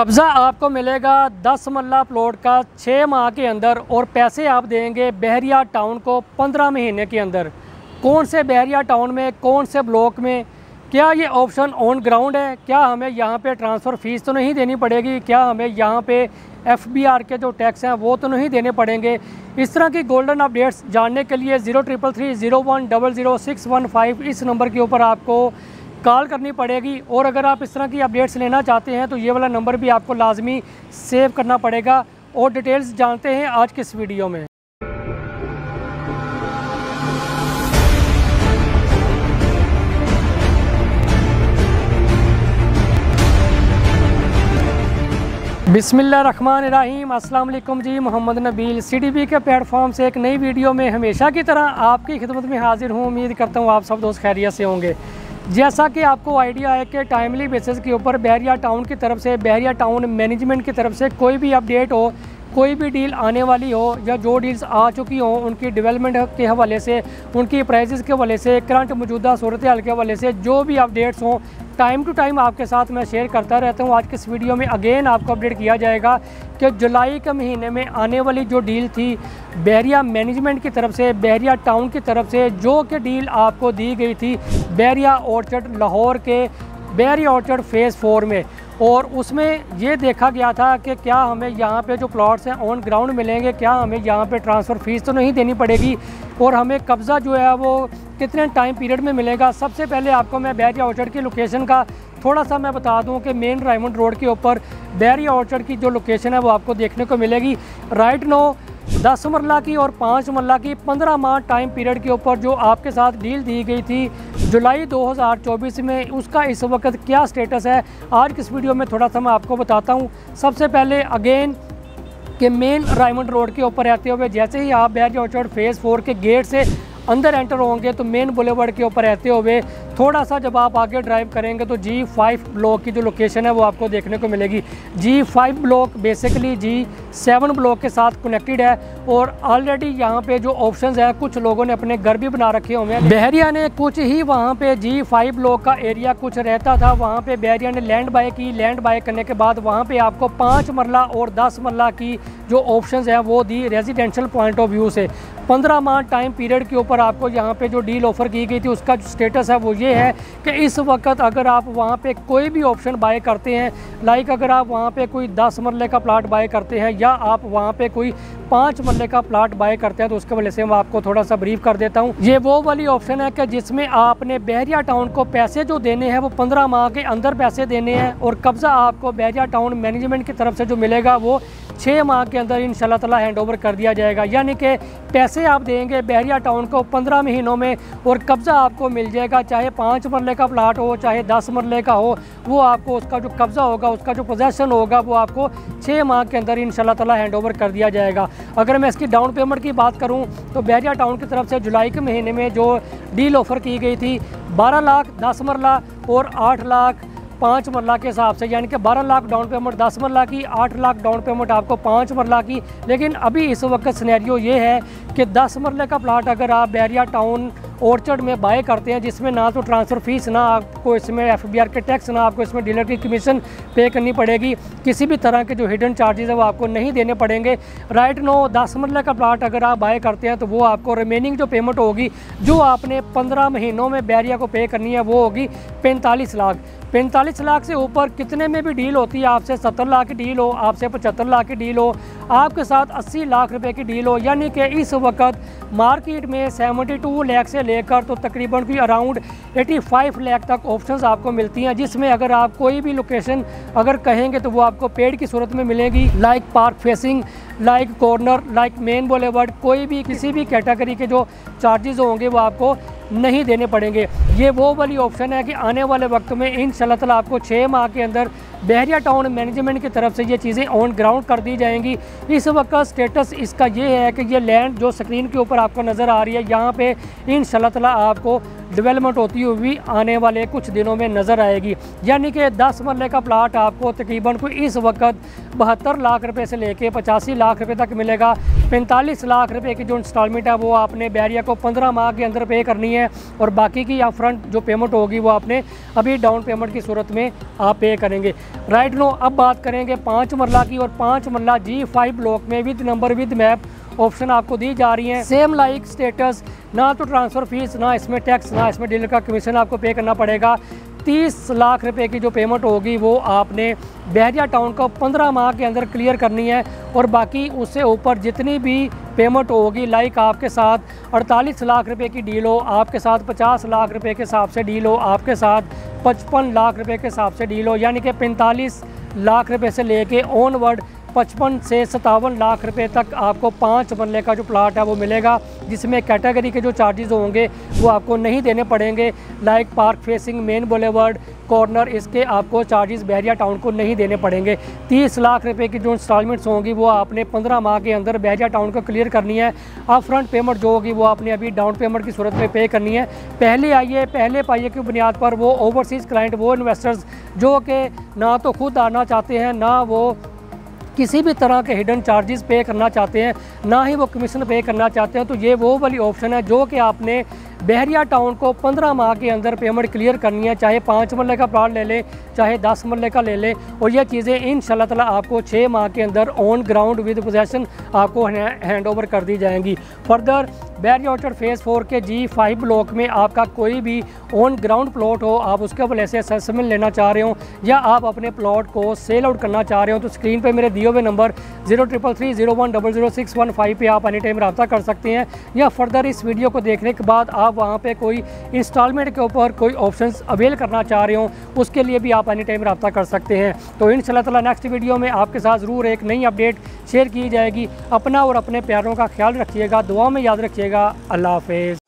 कब्ज़ा आपको मिलेगा 10 मल्ला प्लॉट का छः माह के अंदर और पैसे आप देंगे बहरिया टाउन को 15 महीने के अंदर। कौन से बहरिया टाउन में, कौन से ब्लॉक में? क्या ये ऑप्शन ऑन ग्राउंड है? क्या हमें यहाँ पे ट्रांसफ़र फ़ीस तो नहीं देनी पड़ेगी? क्या हमें यहाँ पे एफ़ के जो टैक्स हैं वो तो नहीं देने पड़ेंगे? इस तरह की गोल्डन अपडेट्स जानने के लिए zero triple three zero one double zero six one five इस नंबर के ऊपर आपको कॉल करनी पड़ेगी और अगर आप इस तरह की अपडेट्स लेना चाहते हैं तो ये वाला नंबर भी आपको लाजमी सेव करना पड़ेगा। और डिटेल्स जानते हैं आज के इस वीडियो में। अस्सलाम जी। मोहम्मद नबील सी के प्लेटफॉर्म से एक नई वीडियो में हमेशा की तरह आपकी खिदमत में हाजिर हूँ। उम्मीद करता हूँ आप सब दोस्त खैरियत से होंगे। जैसा कि आपको आइडिया है कि टाइमली बेसिस के ऊपर बहरिया टाउन की तरफ़ से बहरिया टाउन मैनेजमेंट की तरफ़ से कोई भी अपडेट हो, कोई भी डील आने वाली हो या जो डील्स आ चुकी हों, उनकी डेवलपमेंट के हवाले से, उनकी प्राइजेस के हवाले से करंट मौजूदा सूरत हाल के हवाले से जो भी अपडेट्स हों टाइम टू टाइम आपके साथ मैं शेयर करता रहता हूँ। आज के इस वीडियो में अगेन आपको अपडेट किया जाएगा कि जुलाई के महीने में आने वाली जो डील थी बहरिया मैनेजमेंट की तरफ़ से बहरिया टाउन की तरफ़ से, जो कि डील आपको दी गई थी बहरिया ऑर्चर्ड लाहौर के बहरिया ऑर्चर्ड फ़ेज़ फोर में। और उसमें ये देखा गया था कि क्या हमें यहाँ पे जो प्लॉट्स हैं ऑन ग्राउंड मिलेंगे, क्या हमें यहाँ पे ट्रांसफ़र फ़ीस तो नहीं देनी पड़ेगी, और हमें कब्ज़ा जो है वो कितने टाइम पीरियड में मिलेगा? सबसे पहले आपको मैं बैरिया ऑर्चर्ड की लोकेशन का थोड़ा सा मैं बता दूँ कि मेन रायमंड रोड के ऊपर बैरिया ऑर्चर्ड की जो लोकेशन है वो आपको देखने को मिलेगी। राइट नो दस मरला की और पाँच मरला की पंद्रह माह टाइम पीरियड के ऊपर जो आपके साथ डील दी गई थी जुलाई 2024 में, उसका इस वक्त क्या स्टेटस है? आज की इस वीडियो में थोड़ा सा मैं आपको बताता हूँ। सबसे पहले अगेन कि मेन रायमंड रोड के ऊपर रहते हुए जैसे ही आप बैर ऑर्चर्ड फ़ेज़ फोर के गेट से अंदर एंटर होंगे तो मेन बुलेवर्ड के ऊपर रहते हुए थोड़ा सा जब आप आगे ड्राइव करेंगे तो जी फाइव ब्लॉक की जो लोकेशन है वो आपको देखने को मिलेगी। G five block basically G seven block के साथ कनेक्टेड है और ऑलरेडी यहाँ पे जो ऑप्शंस है, कुछ लोगों ने अपने घर भी बना रखे हुए हैं। बहरिया ने कुछ ही वहाँ पे जी फाइव ब्लॉक का एरिया कुछ रहता था। वहाँ पे बहरिया ने लैंड बाय की। लैंड बाय करने के बाद वहाँ पे आपको पाँच मरला और दस मरला की जो ऑप्शंस हैं, वो the residential point of view से। पंद्रह माह टाइम पीरियड के ऊपर आपको यहाँ पे जो डील ऑफ़र की गई थी, उसका जो स्टेटस है वो ये है कि इस वक्त अगर आप वहाँ पे कोई भी ऑप्शन बाय करते हैं लाइक अगर आप वहाँ पे कोई दस मरले का प्लाट बाय करते हैं या आप वहाँ पे कोई पाँच मरले का प्लाट बाय करते हैं तो उसके वजह से मैं आपको थोड़ा सा ब्रीफ कर देता हूँ। ये वो वाली ऑप्शन है कि जिसमें आपने बहरिया टाउन को पैसे जो देने हैं, वो पंद्रह माह के अंदर पैसे देने हैं और कब्ज़ा आपको बहरिया टाउन मैनेजमेंट की तरफ़ से जो मिलेगा, वो छः माह के अंदर इन ताला हैंड ओवर कर दिया जाएगा। यानी कि पैसे आप देंगे बहरिया टाउन को पंद्रह महीनों में और कब्ज़ा आपको मिल जाएगा, चाहे पाँच मरले का प्लाट हो, चाहे दस मरले का हो, वो आपको उसका जो कब्ज़ा होगा, उसका जो पोजेसन होगा, वो आपको छः माह के अंदर इन ताला हैंड ओवर कर दिया जाएगा। अगर मैं इसकी डाउन पेमेंट की बात करूँ तो बहरिया टाउन की तरफ़ से जुलाई के महीने में जो डील ऑफ़र की गई थी, बारह लाख दस मरला और आठ लाख पाँच मरला के हिसाब से, यानी कि बारह लाख डाउन पेमेंट दस मरला की, आठ लाख डाउन पेमेंट आपको पाँच मरला की। लेकिन अभी इस वक्त स्नैरियो ये है कि दस मरले का प्लाट अगर आप बैरिया टाउन ऑर्चर्ड में बाय करते हैं, जिसमें ना तो ट्रांसफ़र फ़ीस ना आपको इसमें एफबीआर के टैक्स ना आपको इसमें डीलर की कमीशन पे करनी पड़ेगी। किसी भी तरह के जो हिडन चार्जेज़ है, वो आपको नहीं देने पड़ेंगे। राइट नो दस मरले का प्लाट अगर आप बाय करते हैं तो वो आपको रिमेनिंग जो पेमेंट होगी, जो आपने पंद्रह महीनों में बैरिया को पे करनी है, वो होगी पैंतालीस लाख। पैंतालीस लाख से ऊपर कितने में भी डील होती है, आपसे सत्तर लाख की डील हो, आपसे पचहत्तर लाख की डील हो आपके साथ अस्सी लाख रुपए की डील हो, यानी कि इस वक्त मार्केट में सेवेंटी टू लैख से लेकर तो तकरीबन भी अराउंड एटी फाइव लैख तक ऑप्शंस आपको मिलती हैं, जिसमें अगर आप कोई भी लोकेशन अगर कहेंगे तो वो आपको पेड की सूरत में मिलेगी like park facing like corner like main boulevard कोई भी किसी भी कैटेगरी के जो चार्जेस होंगे वो आपको नहीं देने पड़ेंगे। ये वो वाली ऑप्शन है कि आने वाले वक्त में इन ताला आपको छः माह के अंदर बहरिया टाउन मैनेजमेंट की तरफ़ से ये चीज़ें ऑन ग्राउंड कर दी जाएँगी। इस वक्त का स्टेटस इसका ये है कि ये लैंड जो स्क्रीन के ऊपर आपको नज़र आ रही है, यहाँ पे इन तला आपको डेवलपमेंट होती हुई आने वाले कुछ दिनों में नज़र आएगी। यानी कि दस मरले का प्लाट आपको तकरीबन कोई इस वक्त बहत्तर लाख रुपए से लेके पचासी लाख रुपए तक मिलेगा। पैंतालीस लाख रुपए की जो इंस्टॉलमेंट है, वो आपने बैरिया को पंद्रह माह के अंदर पे करनी है और बाकी की आप फ्रंट जो पेमेंट होगी, वो आपने अभी डाउन पेमेंट की सूरत में आप पे करेंगे। राइट नो अब बात करेंगे पाँच मरला की और पाँच मरला जी फाइव ब्लॉक में with number with map option आपको दी जा रही हैं। सेम लाइक स्टेटस ना तो ट्रांसफ़र फ़ीस ना इसमें टैक्स ना इसमें डीलर का कमीशन आपको पे करना पड़ेगा। तीस लाख रुपए की जो पेमेंट होगी, वो आपने बहरिया टाउन को पंद्रह माह के अंदर क्लियर करनी है और बाकी उससे ऊपर जितनी भी पेमेंट होगी लाइक आपके साथ अड़तालीस लाख रुपए की डील हो, आपके साथ पचास लाख रुपए के हिसाब से डील हो, आपके साथ पचपन लाख रुपए के हिसाब से डील हो, यानी कि पैंतालीस लाख रुपए से लेके ऑनवर्ड पचपन से सतावन लाख रुपए तक आपको पाँच मरले का जो प्लाट है वो मिलेगा, जिसमें कैटेगरी के जो चार्जेस होंगे, वो आपको नहीं देने पड़ेंगे। Like park facing main boulevard corner इसके आपको चार्जेस बहरिया टाउन को नहीं देने पड़ेंगे। तीस लाख रुपए की जो इंस्टॉलमेंट्स होंगी, वो आपने पंद्रह माह के अंदर बहरिया टाउन को क्लियर करनी है। आप फ्रंट पेमेंट जो होगी, वो आपने अभी डाउन पेमेंट की सूरत में पे करनी है। पहले आइए, पहले पाइए की बुनियाद पर वो ओवरसीज़ क्लाइंट वो इन्वेस्टर्स जो कि ना तो खुद आना चाहते हैं, ना वो किसी भी तरह के हिडन चार्जेस पे करना चाहते हैं, ना ही वो कमीशन पे करना चाहते हैं तो ये वो वाली ऑप्शन है जो कि आपने बहरिया टाउन को पंद्रह माह के अंदर पेमेंट क्लियर करनी है। चाहे पाँच मरले का प्लाट ले लें, चाहे दस मरले का ले लें। और ये चीज़ें इन ताला आपको छः माह के अंदर ऑन ग्राउंड विद पोजेसन आपको हैंड ओवर कर दी जाएँगी। Further Barry Orchard phase four के जी फाइव ब्लॉक में आपका कोई भी ऑन ग्राउंड प्लॉट हो, आप उसके ऊपर ऐसे असेसमेंट लेना चाह रहे हो, या आप अपने प्लॉट को सेल आउट करना चाह रहे हो तो स्क्रीन पे मेरे दिए हुए number zero triple three zero one double zero six one five पर आप एनी टाइम रब्ता कर सकते हैं। या फर्दर इस वीडियो को देखने के बाद आप वहाँ पर कोई इंस्टॉलमेंट के ऊपर कोई ऑप्शन अवेल करना चाह रहे हो, उसके लिए भी आप एनी टाइम रब्ता कर सकते हैं। तो इन तला नेक्स्ट वीडियो में आपके साथ ज़रूर एक नई अपडेट शेयर की जाएगी। अपना और अपने प्यारों का ख्याल रखिएगा दुआ में याद रखिएगा। अल्लाह हाफिज़।